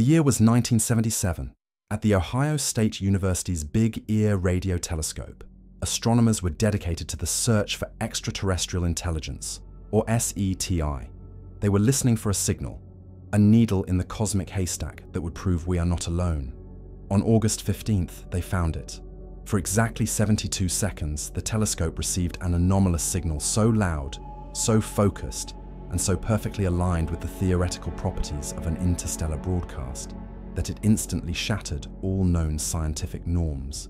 The year was 1977. At the Ohio State University's Big Ear Radio Telescope, astronomers were dedicated to the search for extraterrestrial intelligence, or SETI. They were listening for a signal, a needle in the cosmic haystack that would prove we are not alone. On August 15th, they found it. For exactly 72 seconds, the telescope received an anomalous signal so loud, so focused, and so perfectly aligned with the theoretical properties of an interstellar broadcast that it instantly shattered all known scientific norms.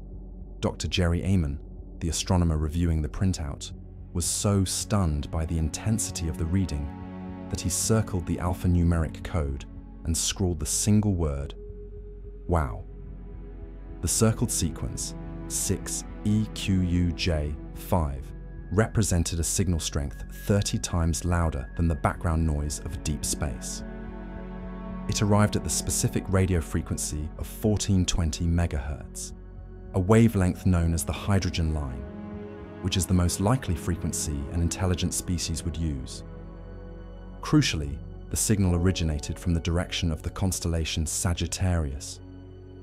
Dr. Jerry Ehman, the astronomer reviewing the printout, was so stunned by the intensity of the reading that he circled the alphanumeric code and scrawled the single word, wow. The circled sequence, 6EQUJ5, represented a signal strength 30 times louder than the background noise of deep space. It arrived at the specific radio frequency of 1420 MHz, a wavelength known as the hydrogen line, which is the most likely frequency an intelligent species would use. Crucially, the signal originated from the direction of the constellation Sagittarius,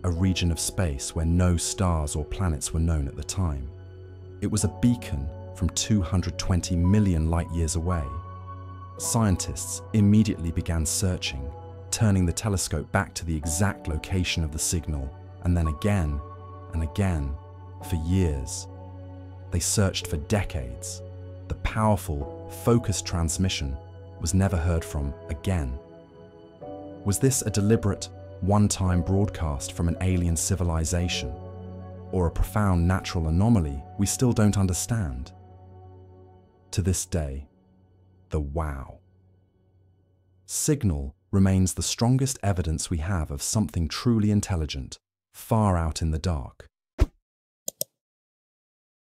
a region of space where no stars or planets were known at the time. It was a beacon from 220 million light years away. Scientists immediately began searching, turning the telescope back to the exact location of the signal, and then again and again for years. They searched for decades. The powerful, focused transmission was never heard from again. Was this a deliberate, one-time broadcast from an alien civilization? Or a profound natural anomaly we still don't understand? To this day, the wow. Signal remains the strongest evidence we have of something truly intelligent, far out in the dark.